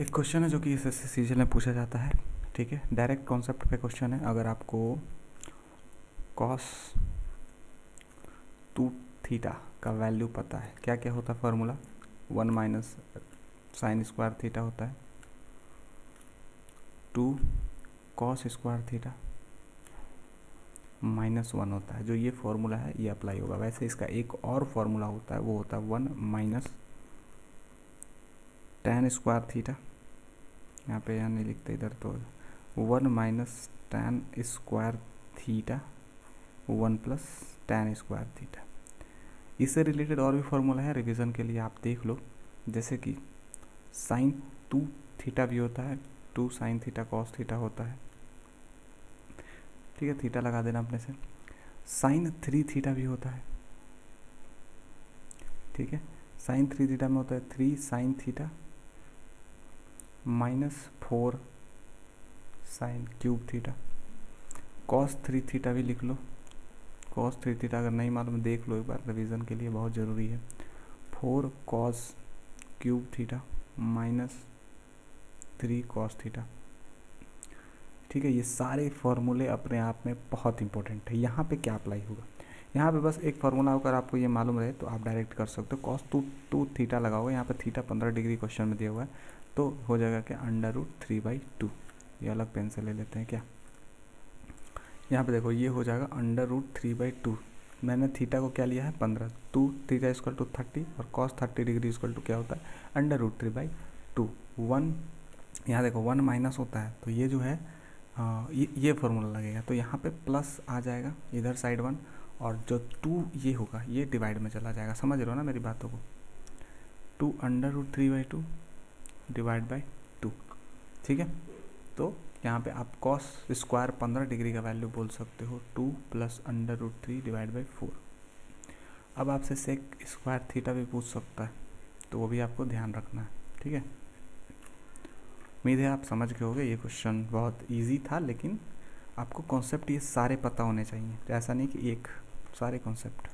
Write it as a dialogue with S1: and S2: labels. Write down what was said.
S1: एक क्वेश्चन है जो कि इस सीज़न में पूछा जाता है, ठीक है? डायरेक्ट कॉन्सेप्ट पे क्वेश्चन है। अगर आपको कॉस टू थीटा का वैल्यू पता है क्या क्या होता है formula one minus sine square theta होता है। Two cos square theta minus one होता है। जो ये फॉर्मूला है, ये अप्लाई होगा। वैसे इसका एक और फॉर्मूला होता है, वो होता है one minus tan square theta यहाँ पे यहाँ नहीं लिखते इधर तो one minus tan square theta one plus tan square theta इससे रिलेटेड और भी फॉर्मूला है रिवीजन के लिए आप देख लो, जैसे कि साइन टू थीटा भी होता है two sine theta cos theta होता है। ठीक है थीटा लगा देना अपने से। साइन थ्री थीटा भी होता है। ठीक है साइन थ्री थीटा में होता है three sine theta minus four sine cube theta cos three theta भी लिख लो। कॉस थ्री थीटा अगर नहीं मालूम, देख लो एक बार। रिवीजन के लिए बहुत ज़रूरी है। Four cos cube theta minus three cos theta ठीक है, ये सारे फॉर्मूले अपने आप में बहुत इंपॉर्टेंट है। यहाँ पे क्या अप्लाई होगा? यहाँ पे बस एक फार्मूला होकर आपको ये मालूम रहे तो आप डायरेक्ट कर सकते हो। कॉस टू टू थीटा लगाओगे यहाँ पे थीटा पंद्रह डिग्री क्वेश्चन में दिया हुआ है तो हो जाएगा क्या? Under root three by two ये अलग पेन से ले लेते हैं क्या? यहाँ पे देखो ये हो जाएगा under root three by two मैंने थीटा को क्या लिया है? पंद्रह. Two theta equal to thirty और cos thirty degree equal to क्या होता है? Under root three by two one यहाँ देखो वन माइनस होता है। तो ये जो है आ, ये ये फॉर्मूला लगेगा। तो यहाँ पे प्लस आ जाएगा इधर साइड वन और जो टू ये होगा, ये डिवाइड में चला जाएगा। समझ रहे हो ना मेरी बातों को? Two under root three by two divide by two ठीक है? तो यहाँ पे आप कॉस स्क्वायर पंद्रह डिग्री का वैल्यू बोल सकते हो, two plus under root three divide by four अब आपसे सेक स्क्वायर थीटा भी पूछ सकता है तो वो भी आपको ध्यान रखना है, ठीक है? उम्मीद है आप समझ गए होगे ये क्वेश्चन बहुत इजी था, लेकिन आपको कॉन्सेप्ट ये सारे पता होने चाहिए। ऐसा नहीं कि एक सारे कॉन्सेप्ट